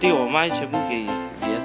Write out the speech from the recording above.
对，我妈全部给爷